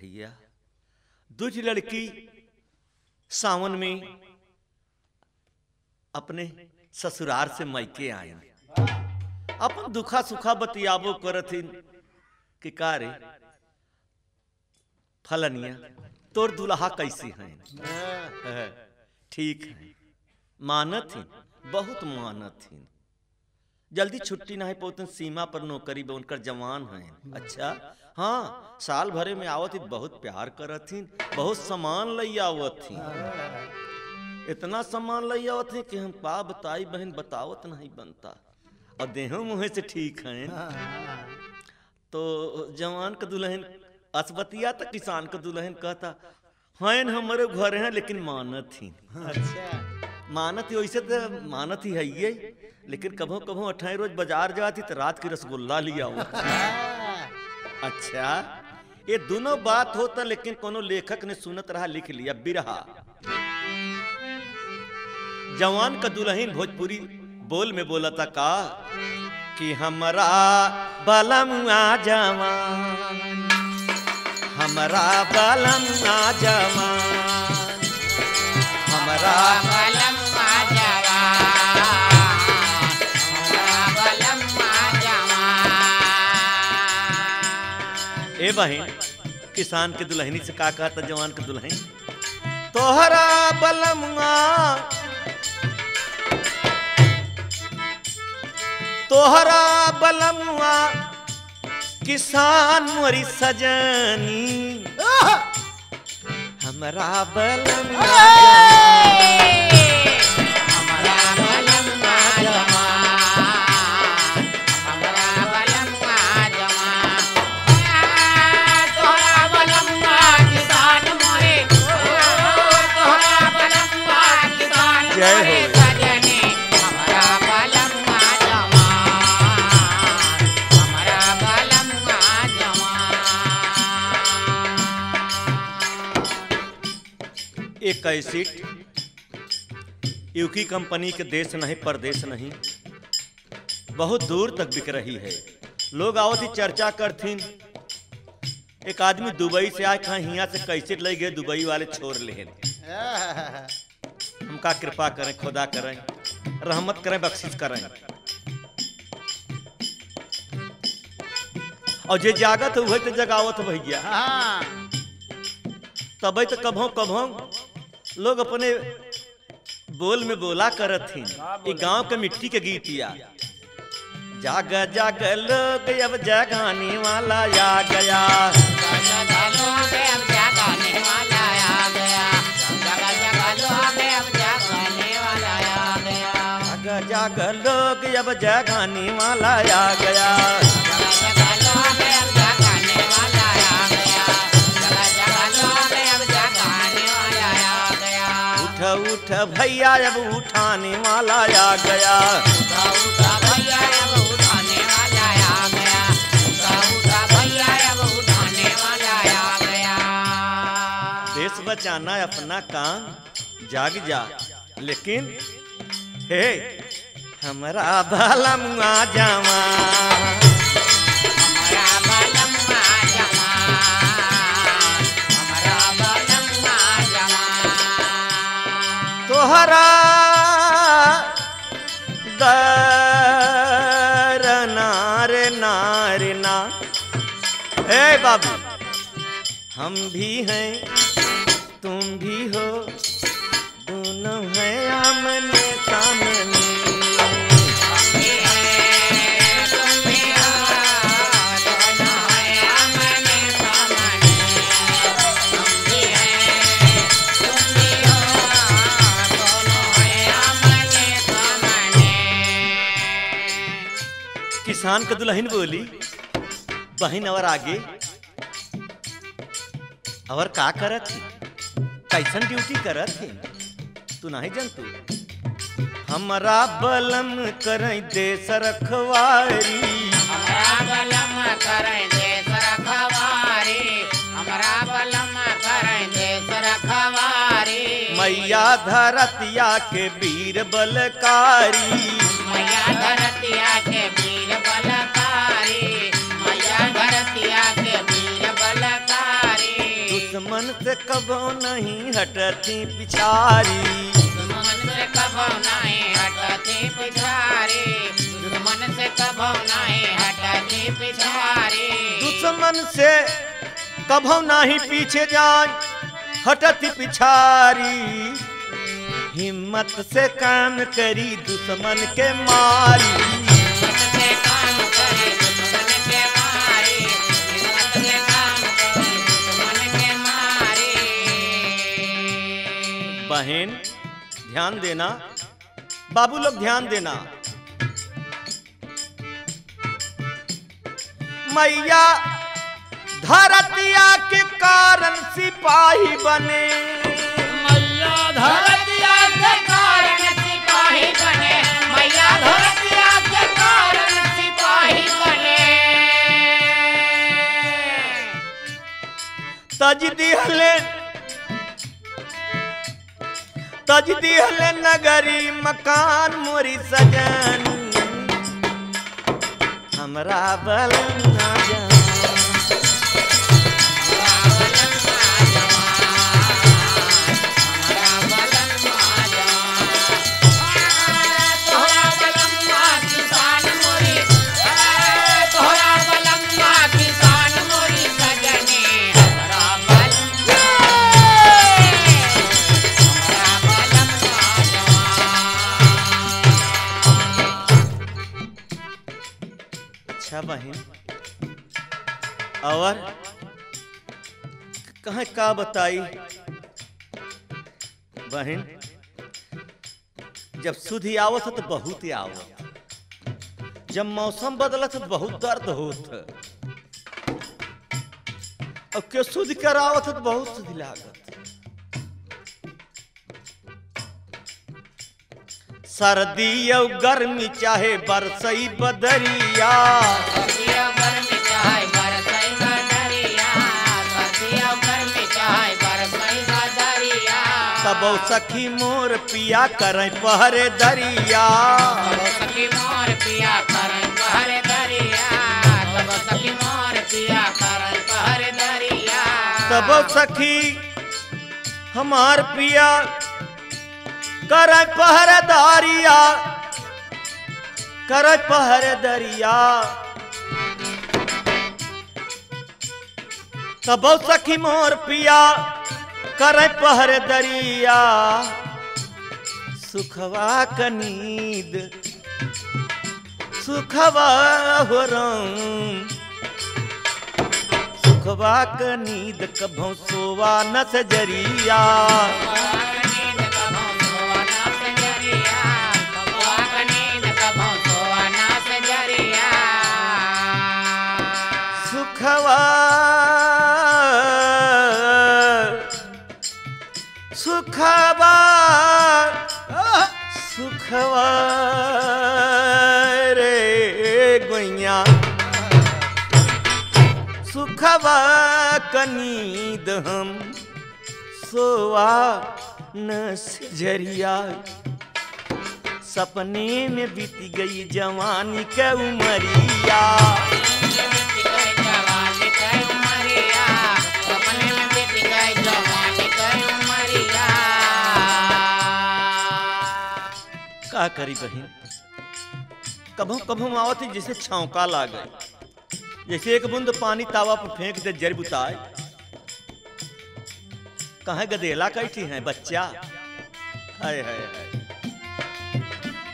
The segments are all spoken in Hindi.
भैया दूज लड़की सावन में अपने ससुरार से मैके आए। अपन दुखा सुखा बतियाबो करथिन कि का फलनिया तोर दुल्हा कैसी है, ठीक है। मानत ही बहुत मानत ही। जल्दी छुट्टी नहीं पौतन सीमा पर नौकरी बे उनकर जवान है। अच्छा हाँ साल भरे में आवत ही बहुत प्यार करथिन बहुत सामान लई आवथिन इतना सामान लई आवथिन कि हम पा बताई बहन बतावत नहीं बनता। और देहो मुँह से ठीक है। तो जवान का दुल्हन असबतिया तो किसान का दुल्हन कहता हैं हमारे घर हैं लेकिन मानत ही अच्छा। मानत ही वैसे तो मानत ही है ये लेकिन कभो कभो अठाई रोज बाज़ार जाती तो रात की रसगुल्ला लिया हो। अच्छा ये दोनों बात होता लेकिन कोनो लेखक ने सुनत रहा, लिख लिया, बिरहा। जवान का दुल्हन भोजपुरी बोल में बोला था का, कि हमरा बलमुआ जवान, हमरा बलमुआ जवान, हमरा बहन किसान के दुल्हनी से का कहता जवान के दुल्हन? तोहरा बलमुआ। तोहरा बलमुआ किसान मोरी सजनी। हमरा बलमुआ। कैसेट यूकी कंपनी के देश नहीं परदेश नहीं। बहुत दूर तक बिक रही है। लोग आवत ही चर्चा करथिन। एक आदमी दुबई से आए कहा हिया से कैसे ले गए दुबई वाले छोड़ ले हमका कृपा करें खुदा करें रहमत करें बख्शिश करें। और जे जागत है वही तो जगावत भैया। तबे तो कभों कभों लोग अपने बोल में बोला करत थी ये गाँव के मिट्टी के गीतिया जाग जाग, लोग अब जगाने वाला आ गया। जाग जाग, लोग अब जगाने वाला आ गया। उठ भैया अब उठाने वाला आ गया। देश बचाना अपना काम, जाग जा। लेकिन, हे, हमारा भला मुआ जावा। तोहरा नार नार ना। हे बाबू, हम भी हैं, तुम भी हो, दोनों हैं आमने सामने। किसान का दुल्हन बोली बहन और आगे। और का करत थी कैसन ड्यूटी करत थी तू नहीं जानतू हमारा बलम कर दे सरखवारी। हमारा बलम करें देश मैया धरतिया के वीर बलकारी। मैया धरतिया के वीर बलकारी। मैया धरतिया के वीर बलकारी। दुश्मन से कबो नहीं हटती पिछारी। दुश्मन से कबो नहीं हटती पिछारी। दुश्मन से कबो नहीं हटती पिछारी। दुश्मन से कभो नहीं पीछे जाए। हटती पिछारी। हिम्मत से काम करी दुश्मन के मारी। बहन, ध्यान देना। बाबू लोग ध्यान देना। मैया धरतिया के कारण सिपाही बने। मैया धरतिया के कारण सिपाही बने। मैया धरतिया के कारण सिपाही बने। तज दिहले तज दिहले नगरी मकान मोरी सजन। हमरा बल ना बहन, और कहाँ का बताई? बहन, जब सुधी आवत तो बहुत आवत, जब मौसम बदलत तो बहुत दर्द होत है अब के सुध करावत तो बहुत सुधी लागत। सर्दी और गर्मी चाहे बरसई बदरिया। तब सखी मोर पिया करे पहरे दरिया। सखी मोर पिया पहरे दरिया। तब सखी मोर पिया पहरे दरिया। तब सखी हमार पिया करे पहरे दरिया करे पहरे दरिया। तब सखी मोर पिया कर पहरे दरिया। सुखवा क नींद, सुखवा हो सुखवा क नींद कभों सोवा न सजरिया। सुखवा सुखवा रे गोइया। सुखवा क नींद हम सोवा न सजरिया सपने में बीत गई जवानी के उमरिया। का करी बहन? कभों कभों आवत जैसे छौका लागे जैसे एक बूंद पानी तावा पर फेंक दे जर बुताए। कहाँ गदेला कैठी है बच्चा? हाय हाय हाय।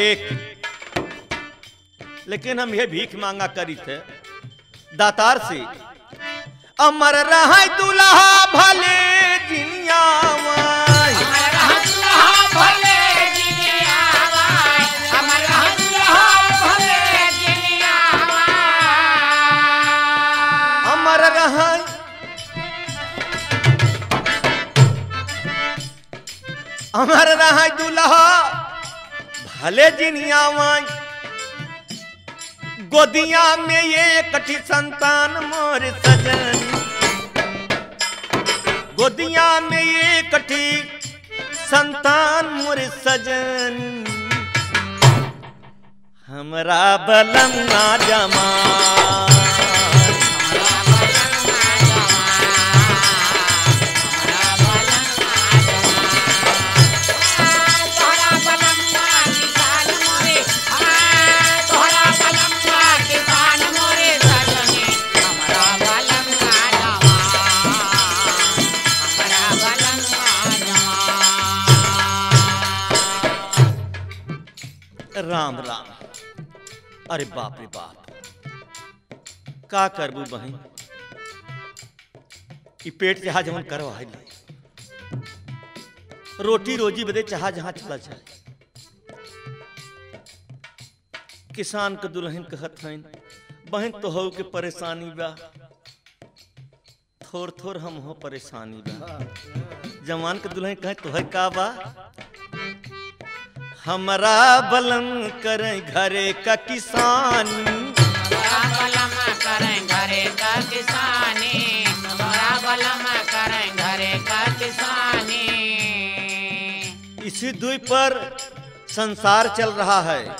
एक। लेकिन हम ये भीख मांगा करी थे, दातार से। अमर रहा दुल्हा भले। अमर रहा दुल्हा, भले जिनिया माई गोदिया में ये कठी संतान मोर सजन। गोदिया में ये कठी संतान मोर सजन। हमरा बलम ना जमा। अरे बाप रे बाप। का करबू बहन? ई पेट चाह जवन करो है रोटी रोजी बदे चाह जहाँ चला जाए किसान के दुल्हन कहत हन बहन तो हो के परेशानी बा। थोर थोर हम हो परेशानी बा। जवान के दुल्हन कहे तो है का बा? हमरा बलम करे घरे का किसान। बलम करें घरे का किसानी। बलम करें घरे का किसानी। इसी दुई पर संसार चल रहा है।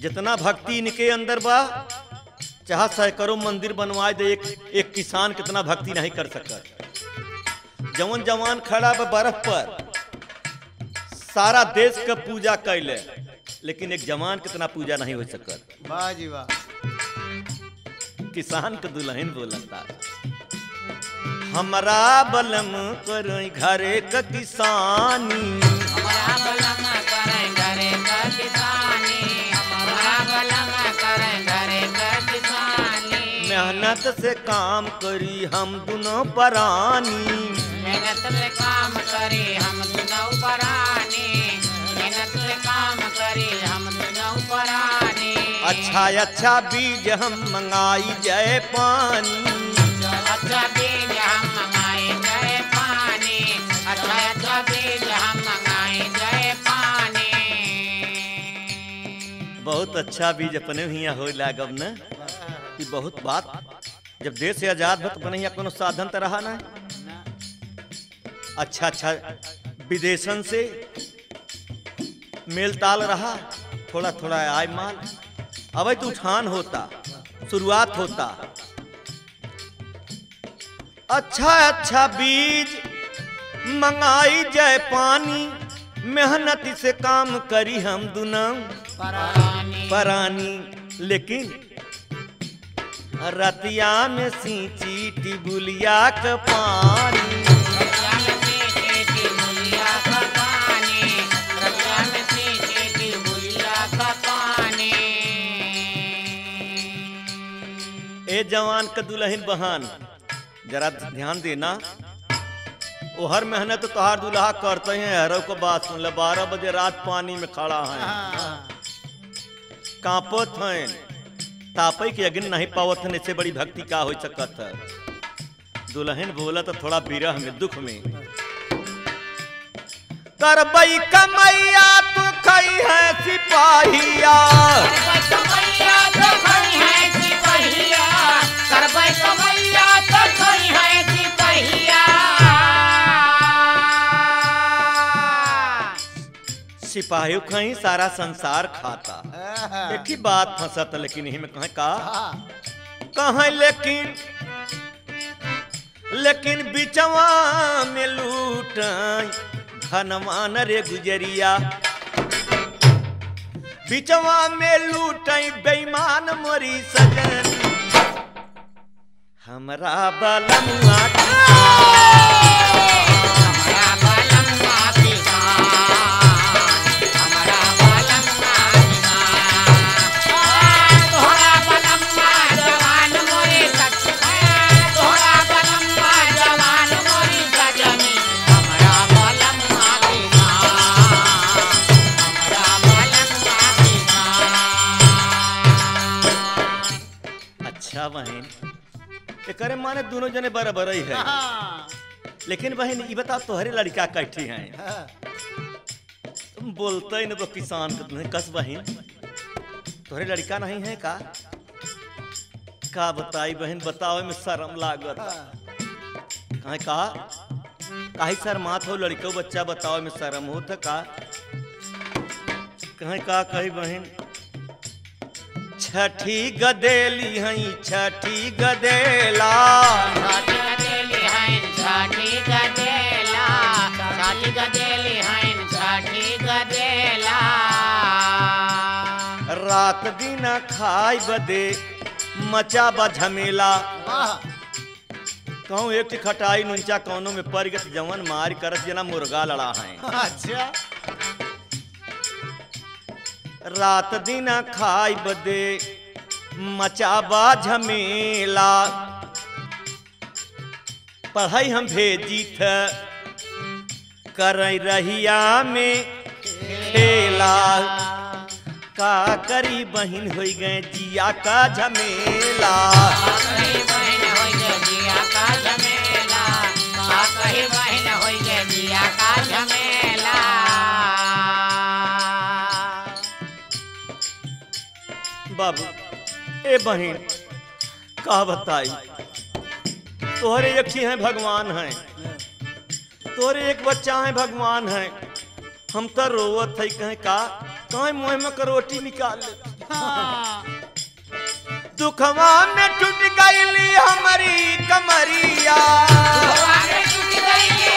जितना भक्ति इनके अंदर बा चाह सैकड़ों मंदिर बनवाए दे एक एक किसान कितना भक्ति नहीं कर सकत जवन जवान खड़ा बा बर्फ़ पर। सारा देश के पूजा कैले लेकिन एक जवान कितना पूजा नहीं हो सकत वाह जी वाह। किसान के दुल्हन बोलता हमरा बलम कर घरे का किसानी। बड़ा बलम करें घरे का किसानी। बड़ा बलम करें घरे का किसानी। मेहनत से काम करी हम दोनों परानी। मेहनत से काम करी हम दोनों परानी मेहनत से काम करी हम दोनों परानी अच्छा अच्छा बीज हम मंगाई जय पानी। अच्छा बीज हम मंगाए जय पानी। अच्छा अच्छा बीज हम मंगाए जय पानी। बहुत अच्छा बीज अपने हियाँ हो लागब न कि बहुत बात। जब देश से आज़ाद भत बने कोनो साधन तो रहा ना। अच्छा अच्छा विदेशन से मेल ताल रहा थोड़ा थोड़ा आय माल अब तो उठान होता शुरुआत होता। अच्छा अच्छा बीज मंगाई जय पानी मेहनत से काम करी हम दुना परानी। परानी लेकिन रतिया में सींची टिबुलिया के पानी। जवान का दुल्हन बहन। जरा ध्यान देना। वो हर मेहनत तो तोहार दुल्हा करते हैं, हरों को बात सुन ले। बारह बजे रात पानी में खड़ा है। कांपत हैं। तापई के अग्नि नहीं पावत हैं, इससे बड़ी भक्ति का हो सकत है। दुल्हन बोला तो थोड़ा विरह में, दुख में। करबई कमैया तू खई है, सिपाहिया। करबै कमैया तो खई है तो है सिपाहियों खई सारा संसार खाता। एक ही बात फंसत लेकिन यही में कहे का? कहे लेकिन लेकिन बिचवा में लूट धनवान रे गुजरिया। बिचवा में लूट बेईमान मोरी सजन हमरा बलमुआ एकरे माने दोनों जने बराबर ही है। लेकिन बहन ये बता तोहरे लड़का कैठी हैं? तुम बोलते ही न किसान कस बहन। तोहरे लड़का नहीं है का? का बताई बहन बताओ में शर्म लागत। कहे का? काहे सर माथ हो लड़को बच्चा बताओ में शर्म हो तो का? कहे का कही बहन? छठी गदेली हई छठी गदेला। रात दिन खाई बदे मचा बा झमेला कहूँ एक खटाई नुंचा कौनो में पड़ गत जवन मार करत जना मुर्गा लड़ा है अच्छा। रात दिन खाई बदे मचाबा झमेला पढ़ाई हम भेजी थ कर रहिया में खेला। का करी बहिन हो गए, जिया का झमेला। बाबू ए बहन का बताई तोहरे एक ही हैं भगवान हैं तोहरे एक बच्चा है भगवान है हम तो रोवत है कहे का कहे मुँह में करोटी निकाल ले दुखवा में टूट गईली हमारी कमरिया।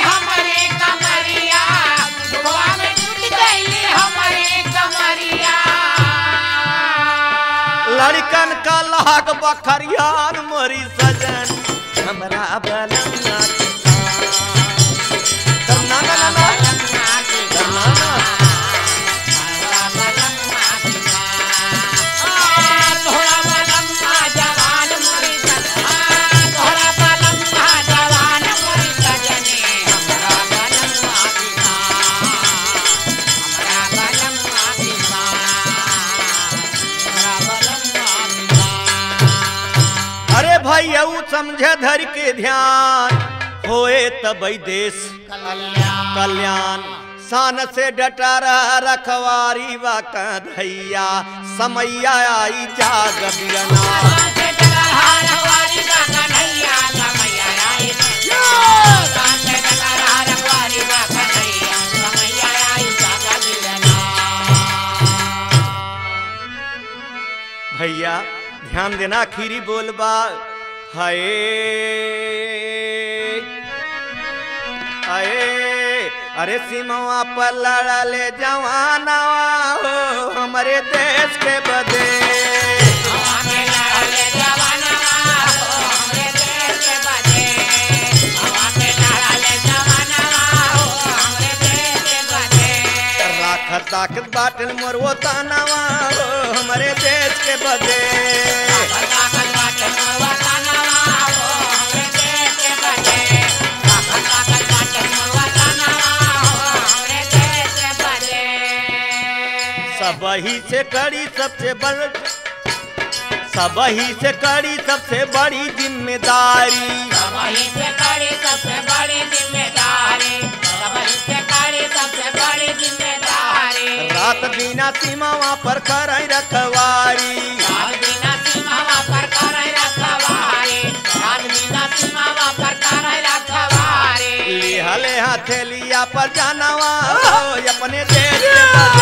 हमरे कमरिया। लड़कन का लाग बखरियान मोरी सजन। हमरा बलना ना ना ना के ध्यान होए तबई देश। कल्याण शान से डटा रहा रखवारी वा समैया आई जाग भैया, ध्यान देना, खीरी बोलबा हाय। अरे अरे सीमवा पर लड़ा ले जवाना हो हमारे देश के बदे। ताकत बाटल मोरवो तानावा हमारे देश के बदे। सबही से कड़ी सबसे बड़ सबही से कड़ी सबसे बड़ी ज़िम्मेदारी। वहीं से कड़ी सबसे बड़ी ज़िम्मेदारी। वहीं से कड़ी सबसे बड़ी ज़िम्मेदारी। रात बिना सीमावा पर कर रखवारी। रात बिना सीमावा पर करे रखवारी। रात बिना सीमावा पर करे रखवारी। लिहले हथेलिया पर जानवा अपने देश